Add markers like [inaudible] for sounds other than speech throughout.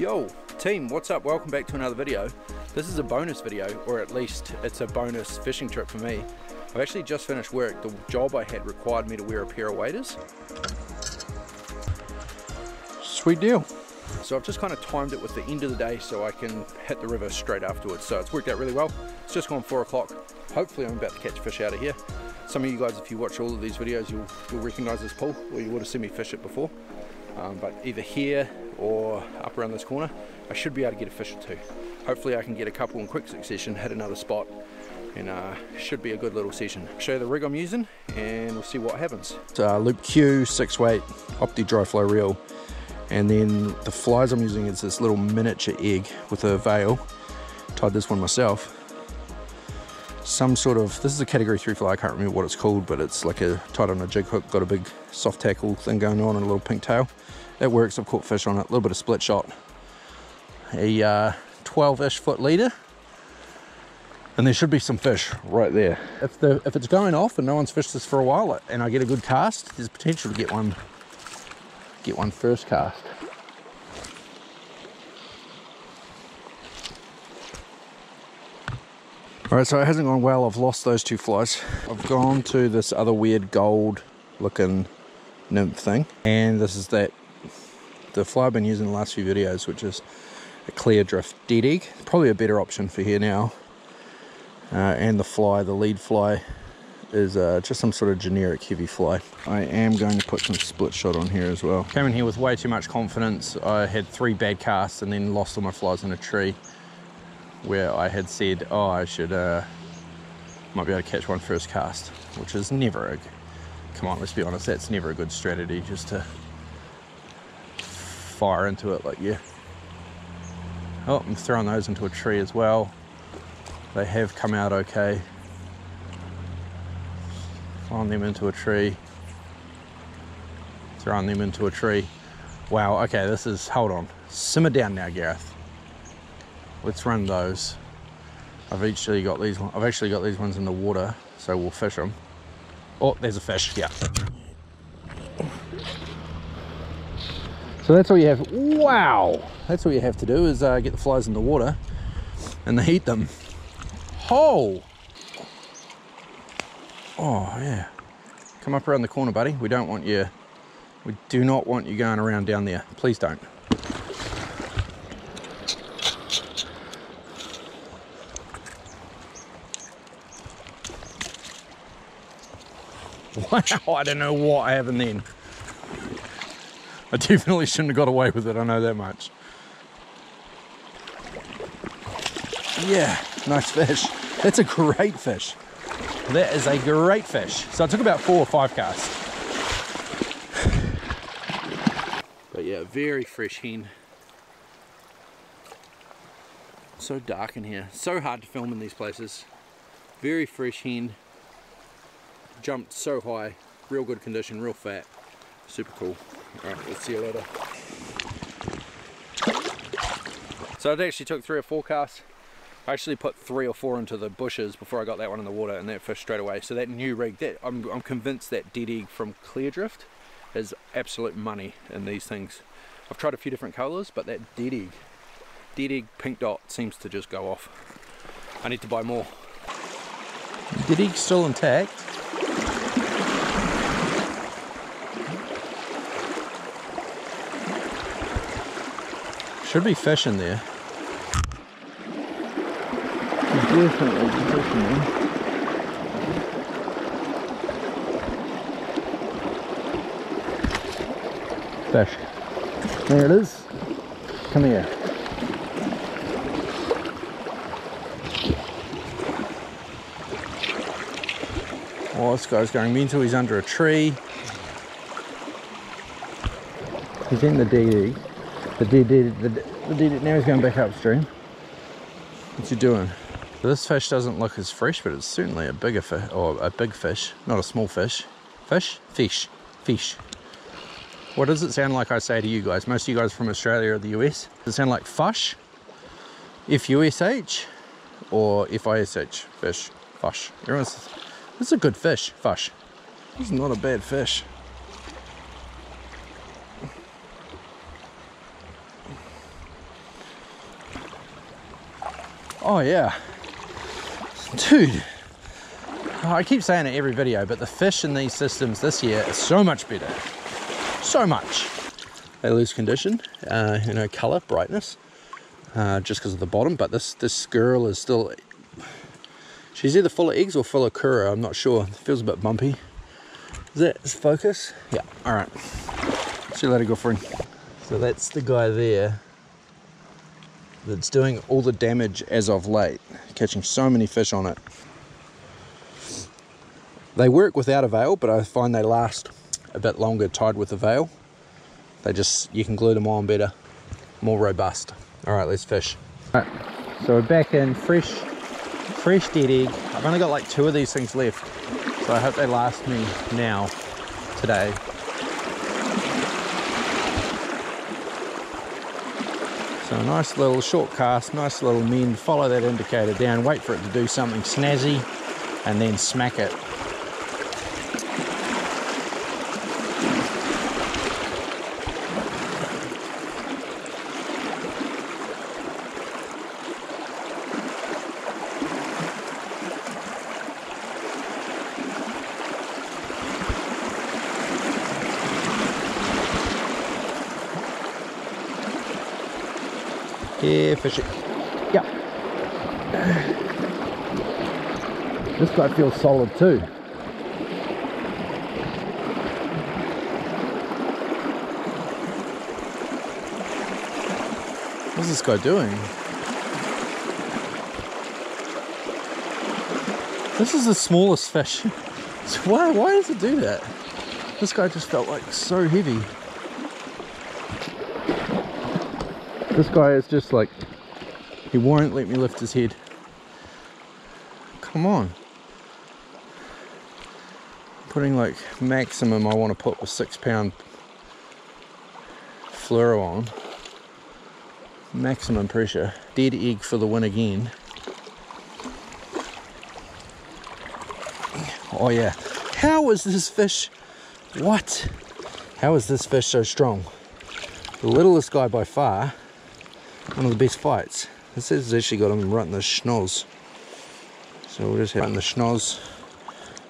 Yo, team, what's up? Welcome back to another video. This is a bonus video, or at least it's a bonus fishing trip for me. I've actually just finished work. The job I had required me to wear a pair of waders. Sweet deal. So I've just kind of timed it with the end of the day so I can hit the river straight afterwards. So it's worked out really well. It's just gone four o'clock. Hopefully I'm about to catch fish out of here. Some of you guys, if you watch all of these videos, you'll, you'll recognize this pool or you would have seen me fish it before. Um, but either here or up around this corner, I should be able to get a fish or two. Hopefully I can get a couple in quick succession, hit another spot, and uh, should be a good little session. Show you the rig I'm using, and we'll see what happens. It's a Loop Q 6 weight Opti dry fly reel. And then the flies I'm using is this little miniature egg with a veil. Tied this one myself. Some sort of, this is a category three fly, I can't remember what it's called, but it's like a tied on a jig hook, got a big soft tackle thing going on and a little pink tail. That works, I've caught fish on it, a little bit of split shot. A uh, 12-ish foot leader. And there should be some fish right there. If the if it's going off and no one's fished this for a while and I get a good cast, there's potential to get one get one first cast. All right, so it hasn't gone well. I've lost those two flies. I've gone to this other weird gold looking nymph thing. And this is that, the fly I've been using in the last few videos, which is a clear drift dead egg. Probably a better option for here now. Uh, and the fly, the lead fly, is uh, just some sort of generic heavy fly. I am going to put some split shot on here as well. Came in here with way too much confidence. I had three bad casts and then lost all my flies in a tree where I had said, oh, I should, uh, might be able to catch one first cast, which is never a, come on, let's be honest, that's never a good strategy just to fire into it like yeah. Oh, I'm throwing those into a tree as well. They have come out okay. Throwing them into a tree. Throwing them into a tree. Wow, okay, this is, hold on. Simmer down now, Gareth. Let's run those. I've actually got these I've actually got these ones in the water, so we'll fish them. Oh, there's a fish, yeah. So that's all you have, wow! That's all you have to do is uh, get the flies in the water and heat them. Oh! Oh, yeah. Come up around the corner, buddy. We don't want you, we do not want you going around down there. Please don't. Wow, [laughs] I don't know what happened then. I definitely shouldn't have got away with it, I know that much. Yeah, nice fish. That's a great fish. That is a great fish. So I took about four or five casts. But yeah, very fresh hen. So dark in here. So hard to film in these places. Very fresh hen. Jumped so high. Real good condition, real fat. Super cool. Alright, let's see you later. So I actually took three or four casts. I actually put three or four into the bushes before I got that one in the water and that fish straight away. So that new rig, that I'm, I'm convinced that dead egg from Clear Drift is absolute money in these things. I've tried a few different colours, but that dead egg, dead egg pink dot seems to just go off. I need to buy more. Dead egg still intact. Should be fish in there. Definitely fish in there. Fish. There it is. Come here. Oh, this guy's going mental. He's under a tree. He's in the DD. The DD, the, the now he's going back upstream. What's he doing? This fish doesn't look as fresh, but it's certainly a bigger fish, or a big fish, not a small fish. Fish? Fish. Fish. What does it sound like I say to you guys? Most of you guys from Australia or the US. Does it sound like fush? F-U-S-H? Or F-I-S-H? Fish. Fush. Everyone's, this is a good fish. Fush. This is not a bad fish. Oh yeah. Dude. I keep saying it every video, but the fish in these systems this year is so much better. So much. They lose condition, uh, you know, color, brightness, uh, just because of the bottom. But this this girl is still, she's either full of eggs or full of kura. I'm not sure. It feels a bit bumpy. Is that focus? Yeah. All right. See you later, girlfriend. So that's the guy there that's doing all the damage as of late, catching so many fish on it. They work without a veil, but I find they last a bit longer tied with a veil. They just, you can glue them on better, more robust. All right, let's fish. All right, so we're back in fresh, fresh dead egg. I've only got like two of these things left, so I hope they last me now, today. So a nice little short cast, nice little mend, follow that indicator down, wait for it to do something snazzy, and then smack it Yeah. Yeah. This guy feels solid too. What's this guy doing? This is the smallest fish. [laughs] So why, why does it do that? This guy just felt like so heavy. This guy is just like, he won't let me lift his head. Come on. Putting like maximum I want to put with six pound fluoro on. Maximum pressure. Dead egg for the win again. Oh yeah. How is this fish? What? How is this fish so strong? The littlest guy by far. One of the best fights. This has actually got him right in the schnoz. So we'll just hit in the schnoz.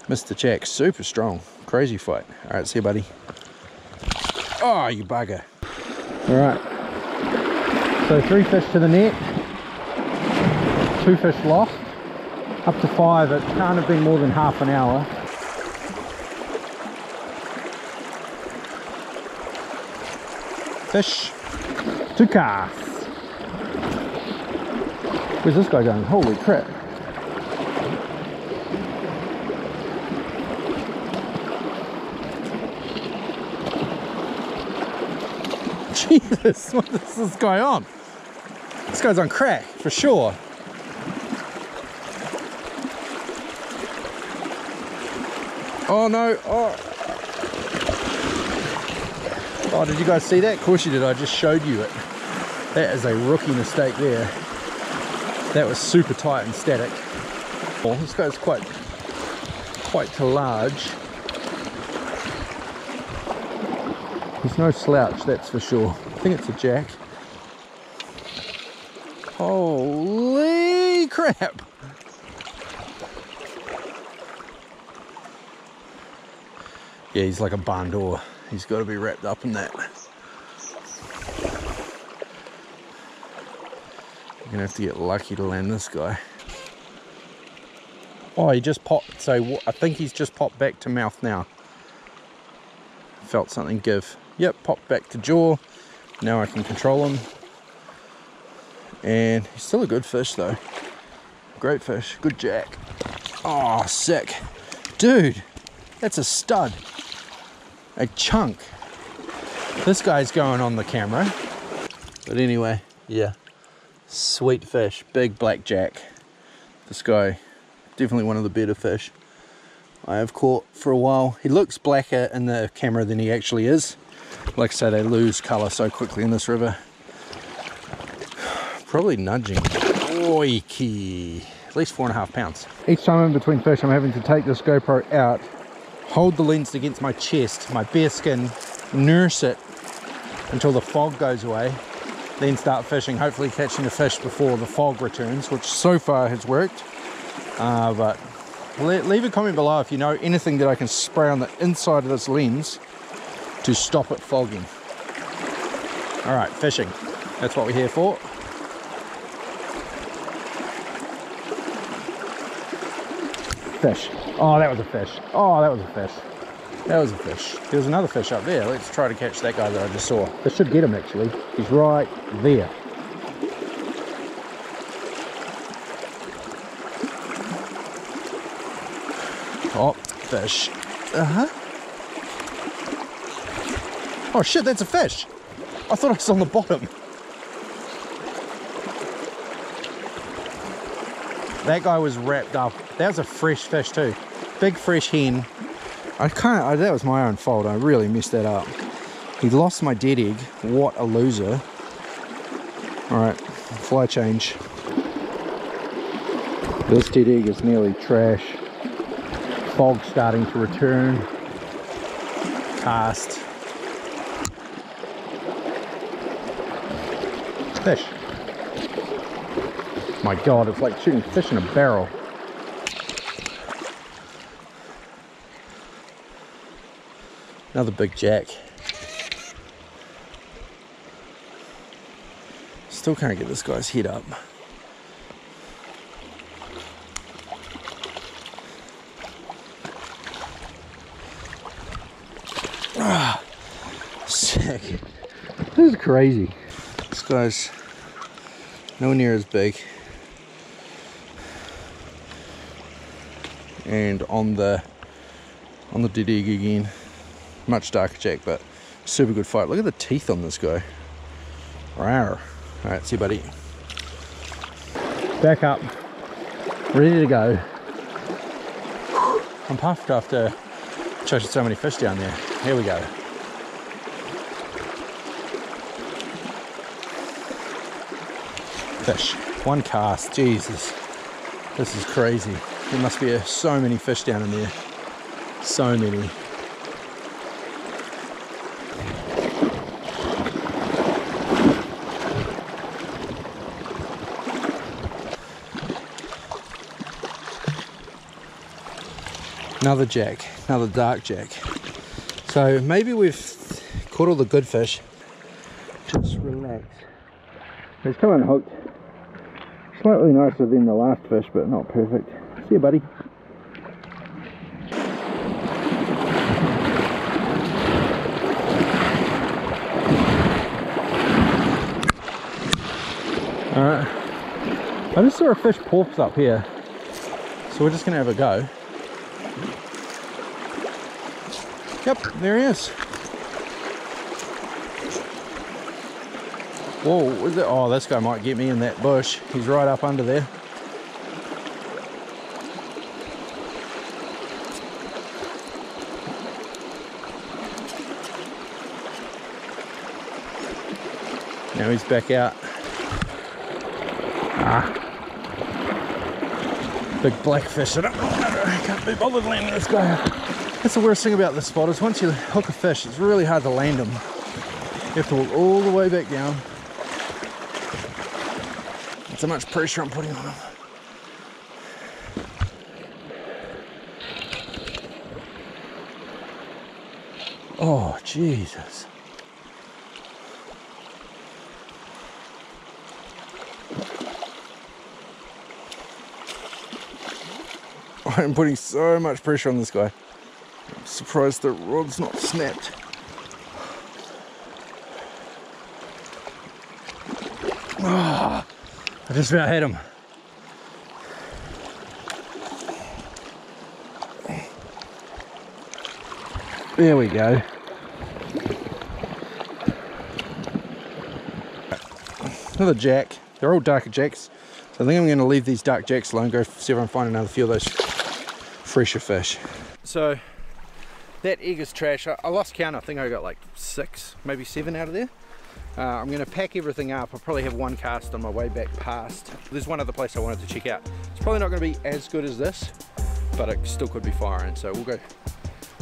Mr. Jack, super strong. Crazy fight. Alright, see you buddy. Oh, you bugger. Alright. So three fish to the net. Two fish lost up to five it can't have been more than half an hour fish to cast where's this guy going holy crap [laughs] Jesus, what is this guy on? This guy's on crack, for sure. Oh no, oh. Oh, did you guys see that? Of course you did, I just showed you it. That is a rookie mistake there. That was super tight and static. Oh, this guy's quite, quite large. He's no slouch, that's for sure. I think it's a jack. Holy crap! Yeah, he's like a barn door. He's got to be wrapped up in that. Gonna have to get lucky to land this guy. Oh, he just popped. So I think he's just popped back to mouth now. Felt something give. Yep, popped back to jaw. Now I can control him. And he's still a good fish though. Great fish, good jack. Oh, sick. Dude, that's a stud a chunk. This guy's going on the camera. But anyway, yeah, sweet fish, big blackjack. This guy, definitely one of the better fish I have caught for a while. He looks blacker in the camera than he actually is. Like I say, they lose color so quickly in this river. [sighs] Probably nudging. Oiki. At least four and a half pounds. Each time in between fish, I'm having to take this GoPro out hold the lens against my chest, my bare skin, nurse it until the fog goes away, then start fishing, hopefully catching a fish before the fog returns, which so far has worked. Uh, but leave a comment below if you know anything that I can spray on the inside of this lens to stop it fogging. All right, fishing. That's what we're here for. Fish. Oh, that was a fish. Oh, that was a fish. That was a fish. There was another fish up there. Let's try to catch that guy that I just saw. This should get him actually. He's right there. Oh, fish. Uh-huh. Oh shit, that's a fish. I thought I was on the bottom. That guy was wrapped up. That was a fresh fish too. Big fresh hen. I can't, that was my own fault. I really messed that up. He lost my dead egg. What a loser. All right, fly change. This dead egg is nearly trash. Fog starting to return. Cast. Fish. My god, it's like shooting fish in a barrel. Another big jack. Still can't get this guy's head up. Ah, sick. This is crazy. This guy's nowhere near as big. And on the on the dead egg again. Much darker jack, but super good fight. Look at the teeth on this guy. Rawr. Alright, see you buddy. Back up. Ready to go. I'm puffed after catching so many fish down there. Here we go. Fish. One cast. Jesus. This is crazy. There must be so many fish down in there. So many. Another jack, another dark jack. So maybe we've caught all the good fish. Just relax. It's coming hooked. Slightly nicer than the last fish, but not perfect. See you, buddy. Alright. I just saw a fish porpoise up here. So we're just gonna have a go. Yep, there he is. Whoa? Oh, this guy might get me in that bush. He's right up under there. Now he's back out. Ah. Big blackfish. I, don't, I can't be bothered landing this guy. That's the worst thing about this spot is once you hook a fish, it's really hard to land them. You have to walk all the way back down. That's how much pressure I'm putting on them. Oh, Jesus. [laughs] I'm putting so much pressure on this guy. I'm surprised the rod's not snapped. Oh, I just about hit him. There we go. Another jack. They're all darker jacks. So I think I'm going to leave these dark jacks alone, go see if I can find another few of those fresher fish. So that egg is trash. I, I lost count. I think I got like six, maybe seven out of there. Uh, I'm going to pack everything up. I'll probably have one cast on my way back past. There's one other place I wanted to check out. It's probably not going to be as good as this, but it still could be firing. So we'll go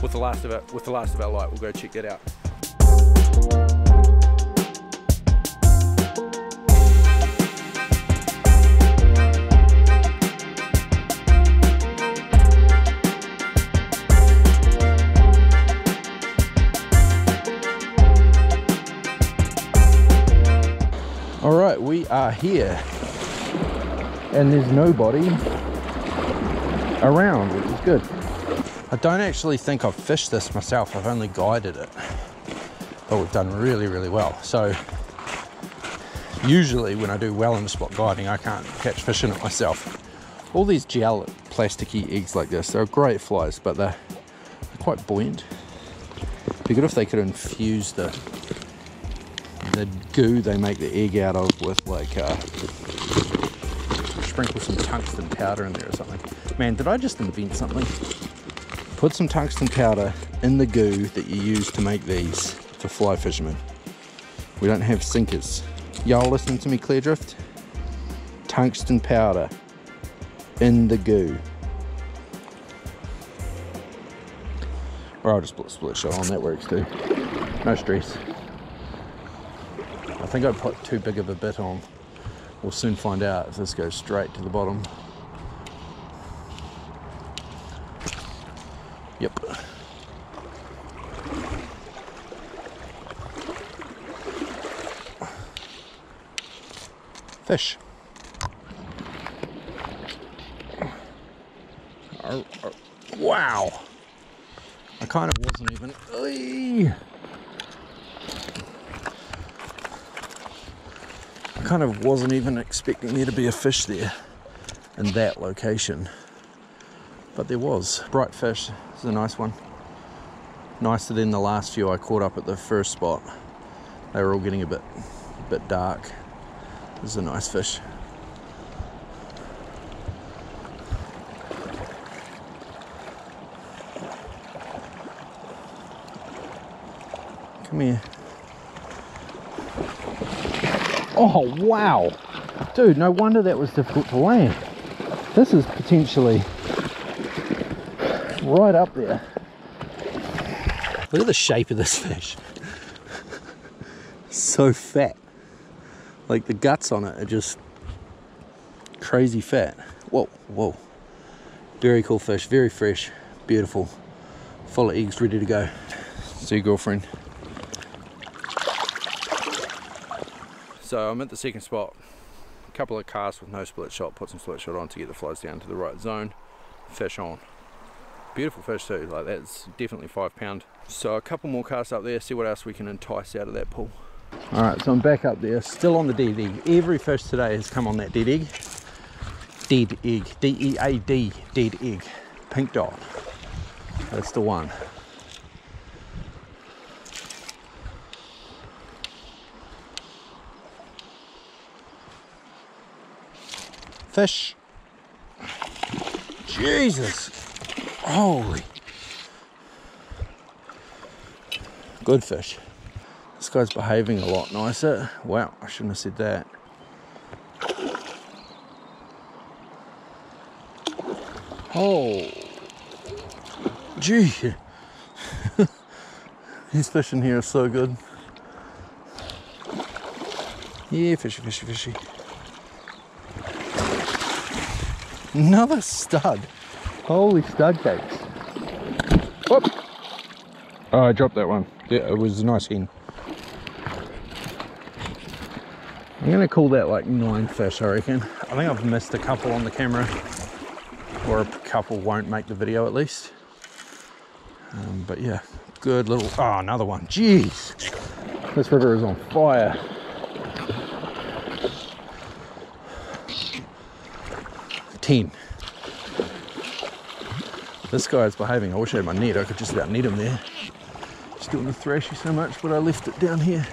with the last of it. With the last of our light, we'll go check that out. Here and there's nobody around, which is good. I don't actually think I've fished this myself, I've only guided it. But we've done really, really well. So usually when I do well in the spot guiding, I can't catch fish in it myself. All these gel plasticky eggs like this, they're great flies, but they're quite buoyant. It'd Be good if they could infuse the goo they make the egg out of with like uh, sprinkle some tungsten powder in there or something. Man, did I just invent something? Put some tungsten powder in the goo that you use to make these for fly fishermen. We don't have sinkers. Y'all listening to me, Cleardrift? Tungsten powder in the goo. Or I'll just a split shot on, that works too. No stress. I think I put too big of a bit on. We'll soon find out if this goes straight to the bottom. Yep. Fish. Oh, oh, wow. I kind of wasn't even. Kind of wasn't even expecting there to be a fish there in that location. But there was. Bright fish this is a nice one. Nicer than the last few I caught up at the first spot. They were all getting a bit, a bit dark. This is a nice fish. Come here. Oh, wow. Dude, no wonder that was difficult to land. This is potentially right up there. Look at the shape of this fish. [laughs] so fat. Like the guts on it are just crazy fat. Whoa, whoa. Very cool fish, very fresh, beautiful, full of eggs ready to go. See you, girlfriend. So I'm at the second spot. A couple of casts with no split shot, put some split shot on to get the flies down to the right zone. Fish on. Beautiful fish too, like that's definitely five pound. So a couple more casts up there, see what else we can entice out of that pool. All right, so I'm back up there, still on the dead egg. Every fish today has come on that dead egg. Dead egg, D-E-A-D, dead egg. Pink dot, that's the one. Fish. Jesus. Holy. Good fish. This guy's behaving a lot nicer. Wow, I shouldn't have said that. Oh. Gee. [laughs] These fish in here are so good. Yeah, fishy, fishy, fishy. Another stud. Holy stud cakes. Whoop. Oh, I dropped that one. Yeah, it was a nice hen. I'm gonna call that like nine fish, I reckon. I think I've missed a couple on the camera, or a couple won't make the video at least. Um, but yeah, good little, oh, another one. Jeez, this river is on fire. Ten. This guy's behaving. I wish I had my net. I could just about net him there. Just doing the thrashy so much, but I left it down here.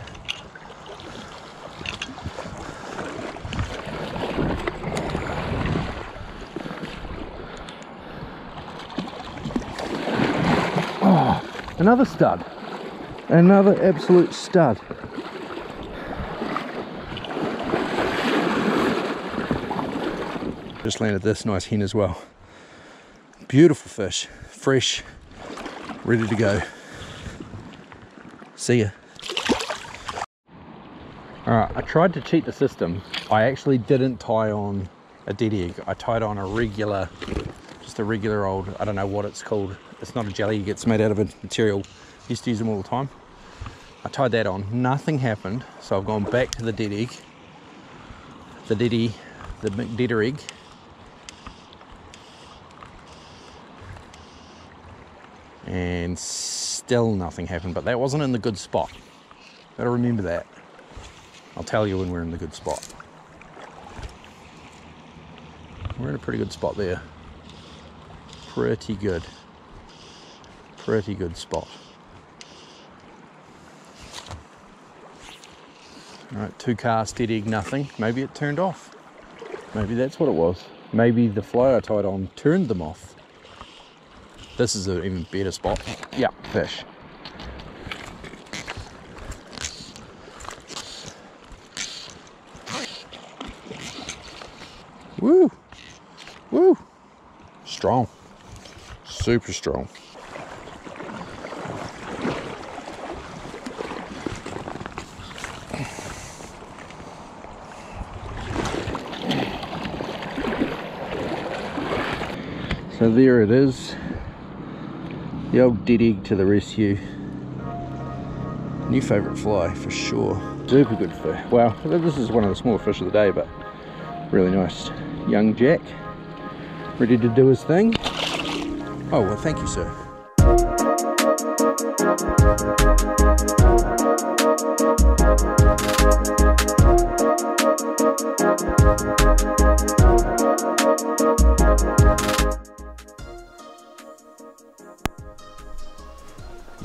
Oh, another stud. Another absolute stud. Just landed this nice hen as well. Beautiful fish, fresh, ready to go. See ya. Alright, I tried to cheat the system. I actually didn't tie on a dead egg. I tied on a regular, just a regular old, I don't know what it's called. It's not a jelly, it gets made out of a material. I used to use them all the time. I tied that on, nothing happened. So I've gone back to the dead egg. the Diddy, the McDidderig. And still nothing happened, but that wasn't in the good spot. Gotta remember that. I'll tell you when we're in the good spot. We're in a pretty good spot there. Pretty good. Pretty good spot. Alright, two cast dead egg, nothing. Maybe it turned off. Maybe that's what it was. Maybe the fly I tied on turned them off. This is an even better spot. Yeah, fish. Woo! Woo! Strong. Super strong. So there it is. The old dead egg to the rescue. New favourite fly for sure. Super good fish. Wow, this is one of the small fish of the day, but really nice. Young Jack, ready to do his thing. Oh, well, thank you, sir.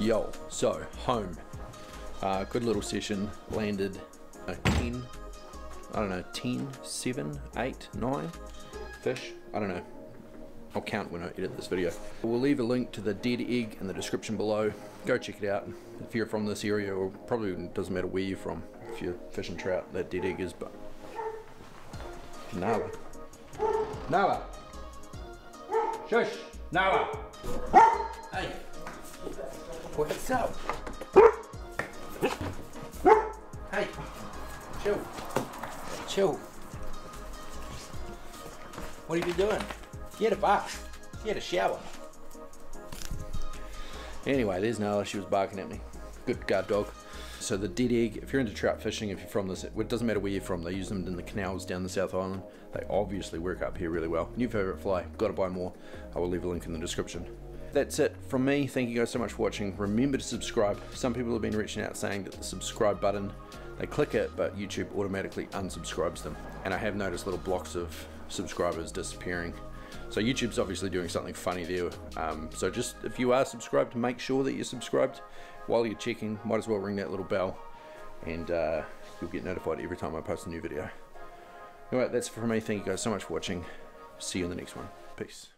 Yo, so home. Uh, good little session. Landed a 10, I don't know, 10, 7, 8, 9 fish. I don't know. I'll count when I edit this video. We'll leave a link to the dead egg in the description below. Go check it out if you're from this area, or probably doesn't matter where you're from. If you're fishing trout, that dead egg is, but Nala. Nala. Shush. Nala. Hey. What's up? Hey. Chill. Chill. What have you been doing? Get a bath. get a shower. Anyway, there's Nala. She was barking at me. Good guard dog. So the dead egg, if you're into trout fishing, if you're from this, it doesn't matter where you're from, they use them in the canals down the South Island. They obviously work up here really well. New favourite fly, gotta buy more. I will leave a link in the description. That's it from me. Thank you guys so much for watching. Remember to subscribe. Some people have been reaching out saying that the subscribe button, they click it, but YouTube automatically unsubscribes them. And I have noticed little blocks of subscribers disappearing. So YouTube's obviously doing something funny there. Um, so just if you are subscribed, make sure that you're subscribed while you're checking, might as well ring that little bell and uh, you'll get notified every time I post a new video. Anyway, that's it for me. Thank you guys so much for watching. See you in the next one. Peace.